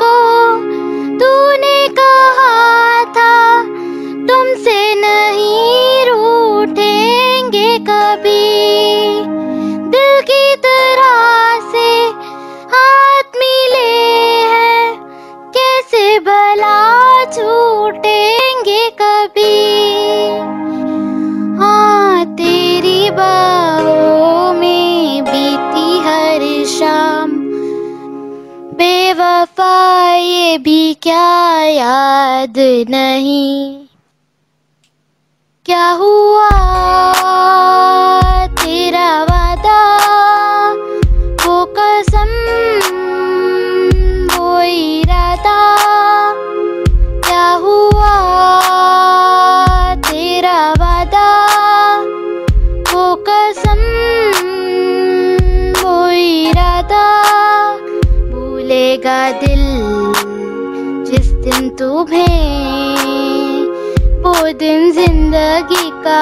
को तूने कहा था, तुमसे नहीं रूठेंगे कभी। दिल की तरह से हाथ मिले हैं, कैसे भला छूटेंगे कभी? भी क्या याद नहीं। क्या हुआ तेरा वादा? वो कसम, वो इरादा। क्या हुआ तेरा वादा? वो कसम, वो इरादा। भूलेगा दिल जिस दिन तू तुम्हें वो दिन ज़िंदगी का